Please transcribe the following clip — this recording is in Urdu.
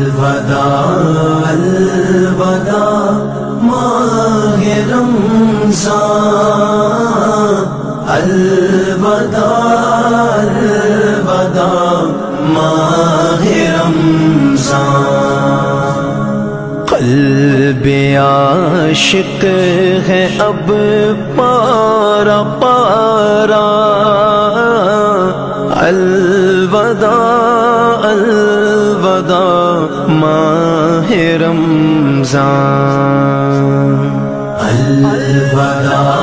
الوداع الوداع، ماہ رمضان۔ الوداع الوداع، ماہ رمضان۔ قلب عاشق ہے اب پارا پارا۔ الوداع الوداع ماہ رمضان۔ الوداع۔